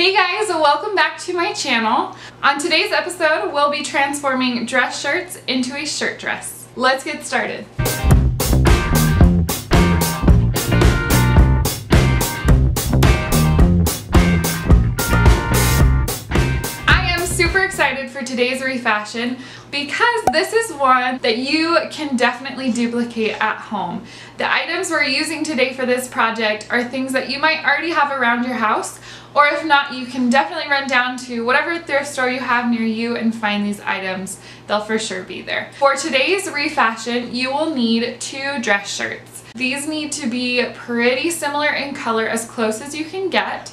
Hey guys, welcome back to my channel. On today's episode, we'll be transforming dress shirts into a shirt dress. Let's get started. Today's refashion because this is one that you can definitely duplicate at home. The items we're using today for this project are things that you might already have around your house or if not, you can definitely run down to whatever thrift store you have near you and find these items. They'll for sure be there. For today's refashion, you will need two dress shirts. These need to be pretty similar in color as close as you can get.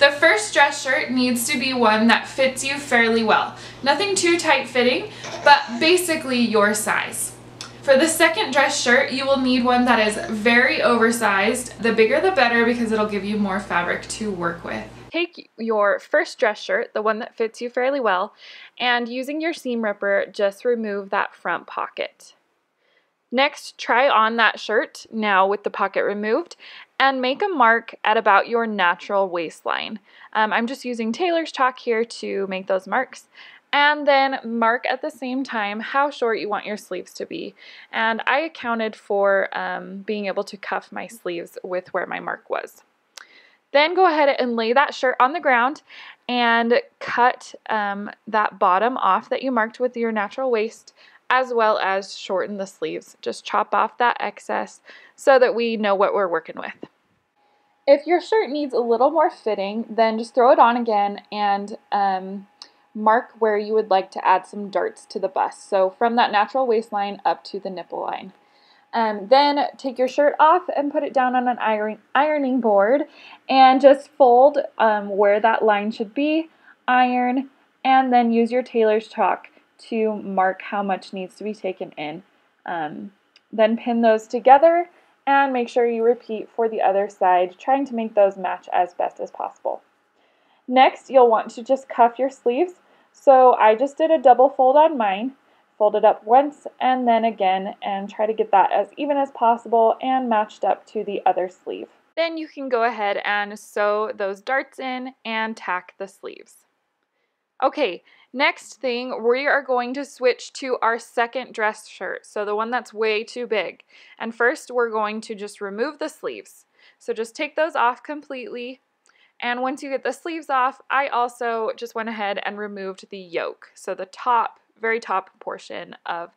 The first dress shirt needs to be one that fits you fairly well. Nothing too tight fitting, but basically your size. For the second dress shirt, you will need one that is very oversized. The bigger the better because it'll give you more fabric to work with. Take your first dress shirt, the one that fits you fairly well, and using your seam ripper, just remove that front pocket. Next, try on that shirt, now with the pocket removed, and make a mark at about your natural waistline. Um, I'm just using tailor's chalk here to make those marks. And then mark at the same time how short you want your sleeves to be. And I accounted for um, being able to cuff my sleeves with where my mark was. Then go ahead and lay that shirt on the ground and cut um, that bottom off that you marked with your natural waist as well as shorten the sleeves. Just chop off that excess so that we know what we're working with. If your shirt needs a little more fitting, then just throw it on again and um, mark where you would like to add some darts to the bust. So from that natural waistline up to the nipple line. Um, then take your shirt off and put it down on an iron, ironing board and just fold um, where that line should be, iron, and then use your tailor's chalk to mark how much needs to be taken in. Um, then pin those together and make sure you repeat for the other side, trying to make those match as best as possible. Next, you'll want to just cuff your sleeves. So I just did a double fold on mine, fold it up once and then again and try to get that as even as possible and matched up to the other sleeve. Then you can go ahead and sew those darts in and tack the sleeves. Okay, next thing, we are going to switch to our second dress shirt, so the one that's way too big. And first, we're going to just remove the sleeves. So just take those off completely. And once you get the sleeves off, I also just went ahead and removed the yoke. So the top, very top portion of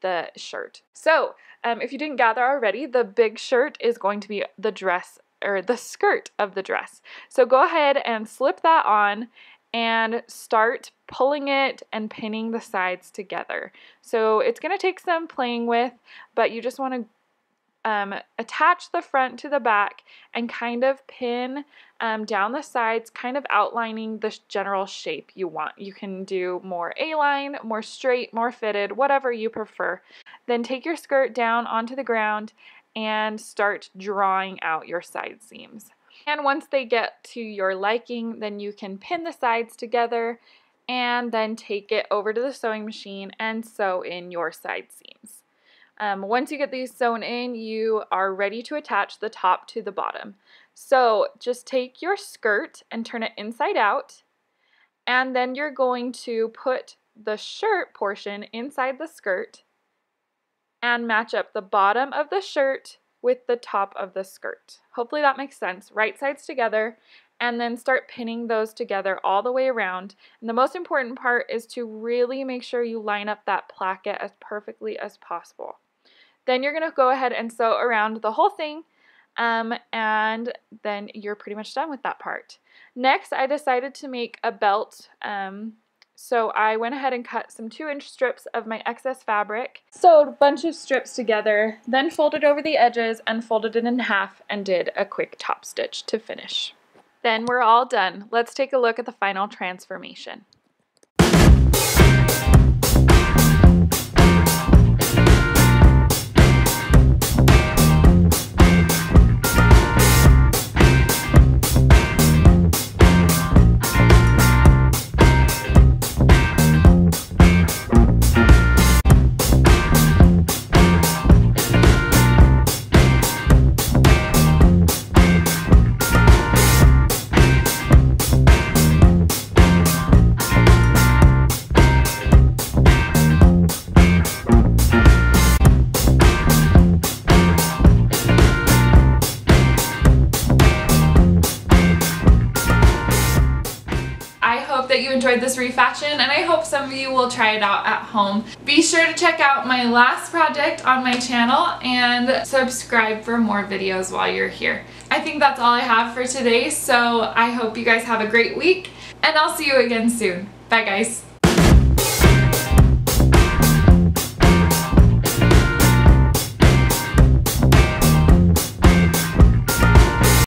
the shirt. So um, if you didn't gather already, the big shirt is going to be the dress or the skirt of the dress. So go ahead and slip that on and start pulling it and pinning the sides together. So it's going to take some playing with, but you just want to um, attach the front to the back and kind of pin um, down the sides, kind of outlining the general shape you want. You can do more A-line, more straight, more fitted, whatever you prefer. Then take your skirt down onto the ground and start drawing out your side seams. And once they get to your liking, then you can pin the sides together and then take it over to the sewing machine and sew in your side seams. Um, once you get these sewn in, you are ready to attach the top to the bottom. So just take your skirt and turn it inside out, and then you're going to put the shirt portion inside the skirt and match up the bottom of the shirt with the top of the skirt. Hopefully that makes sense. Right sides together and then start pinning those together all the way around. And the most important part is to really make sure you line up that placket as perfectly as possible. Then you're going to go ahead and sew around the whole thing um, and then you're pretty much done with that part. Next, I decided to make a belt um, so I went ahead and cut some 2 inch strips of my excess fabric, sewed a bunch of strips together, then folded over the edges and folded it in half and did a quick top stitch to finish. Then we're all done. Let's take a look at the final transformation. This refashion and I hope some of you will try it out at home. Be sure to check out my last project on my channel and subscribe for more videos while you're here. I think that's all I have for today, so I hope you guys have a great week and I'll see you again soon. Bye guys.